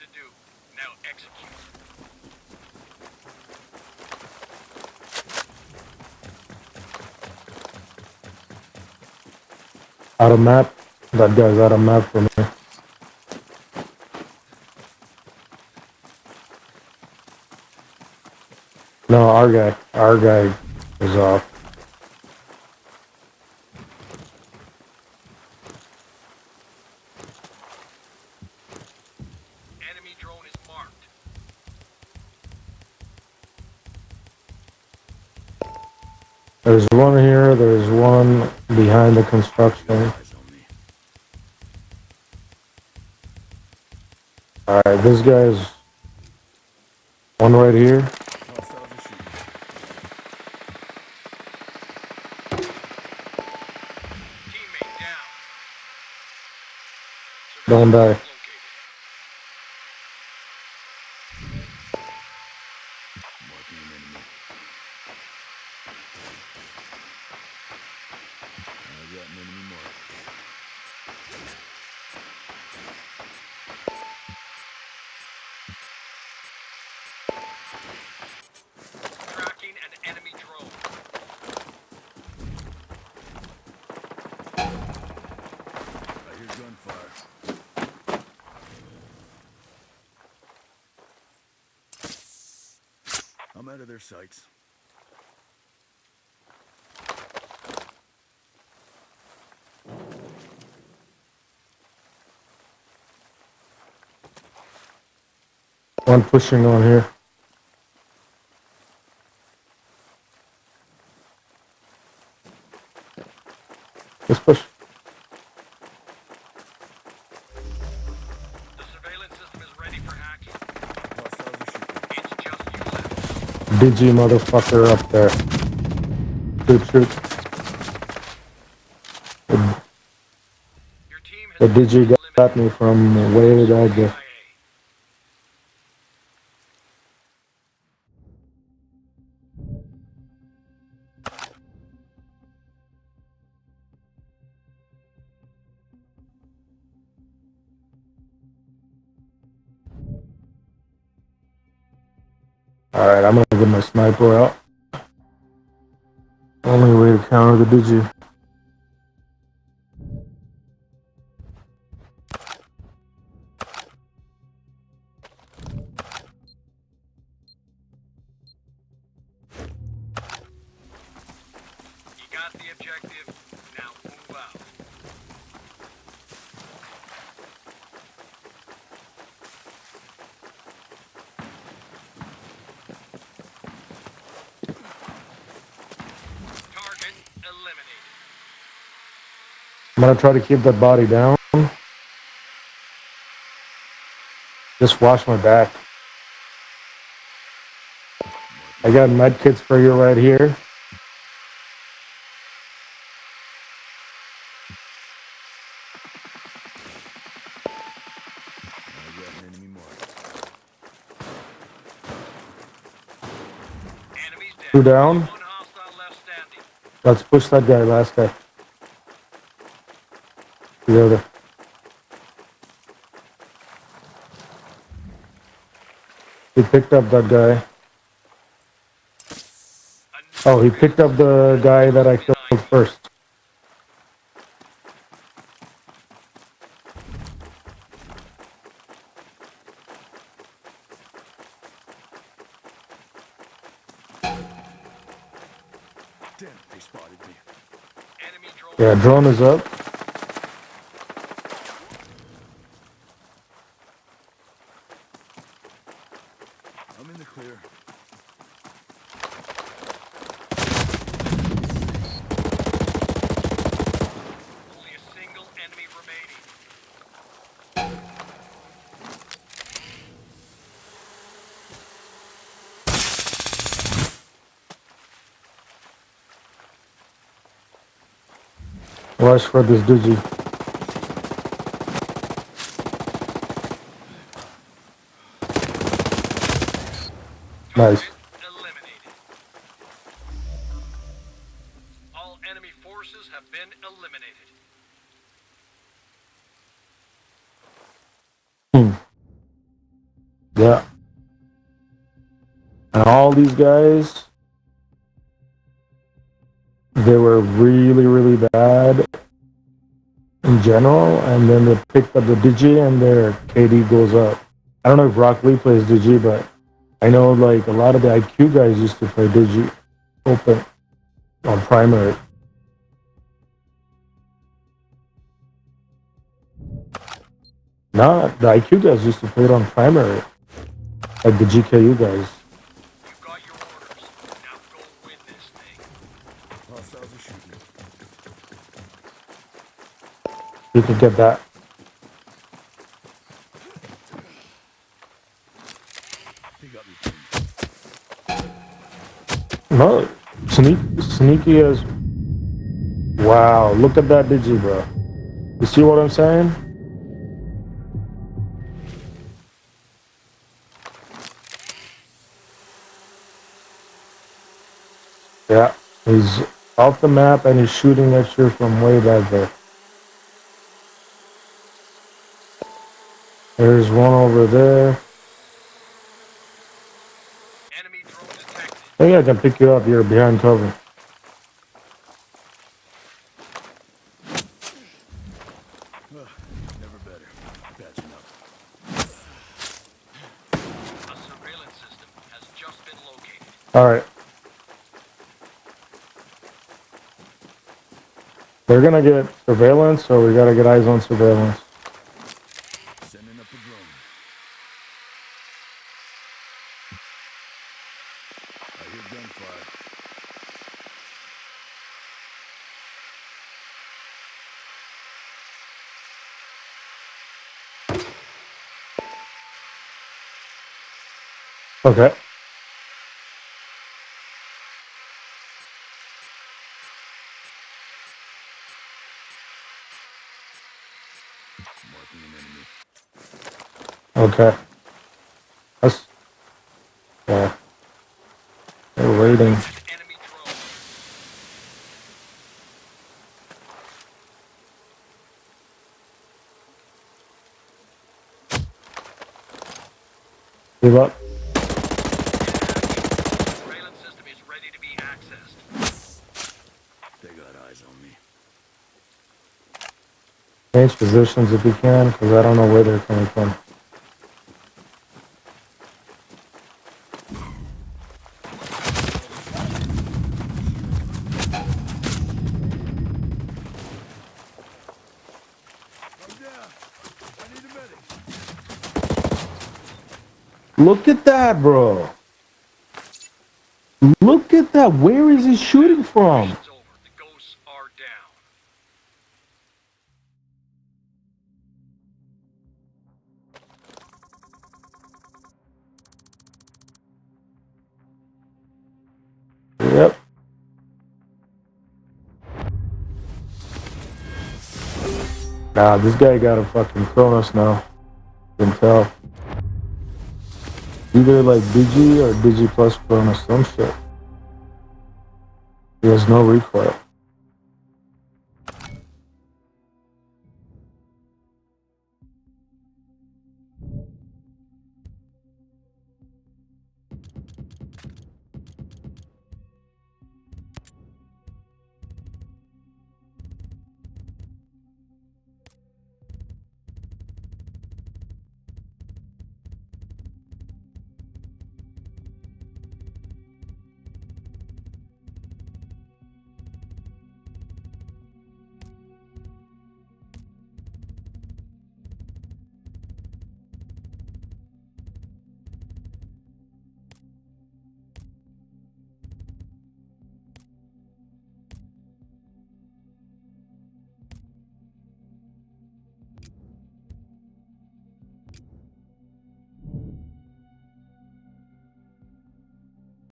to do. Now execute. Out of map. That guy's out of map for me. No, our guy. Our guy is off. Enemy drone is marked. There's one here. There's one behind the construction. Eyes on me. All right, this guy's one right here. Hostiles are shooting. Teammate down. Don't die. I'm out of their sights. One pushing on here. Let's push. The surveillance system is ready for hacking. Hostiles are shooting. It's just you left. Digi motherfucker up there. Shoot, shoot. The, the got me from way back there. Alright, I'm gonna get my sniper out. Only way to counter the Digi. I'm gonna try to keep that body down. Just wash my back. I got med kits for you right here. I got an enemy marked. Enemies dead. Two down. One hostile left standing. Let's push that guy, last guy. He picked up that guy. Oh, he picked up the guy that I killed first. Damn, they spotted me. Enemy drone. Yeah, drone is up. I'm in the clear. Only a single enemy remaining. Rush for this digi. Nice. Eliminated. All enemy forces have been eliminated. Hmm. Yeah. And all these guys, they were really, really bad in general, and then they picked up the Digi and their KD goes up. I don't know if Rock Lee plays Digi, but I know like a lot of the IQ guys used to play Digi open on primary. Nah, the IQ guys used to play it on primary. Like the GKU guys. You got your orders. Now go win this thing. Hostiles are shooting. You can get that. No, sneak, sneaky as. Wow, look at that digi, bro. You see what I'm saying? Yeah, he's off the map and he's shooting at you from way back there. There's one over there. Enemy drone detected. I think I can pick you up. You're behind cover. All right. They're gonna get surveillance, so we gotta get eyes on surveillance. Sending up a drone. I hear gunfire. Okay. Okay. That's yeah. They're waiting. Give up. Surveillance system is ready to be accessed. They got eyes on me. Change positions if you can, because I don't know where they're coming from. Look at that, bro. Look at that. Where is he shooting from? Nah, this guy got a fucking Cronus now. You can tell. Either like Digi or Digi plus Cronus, some shit. He has no recoil.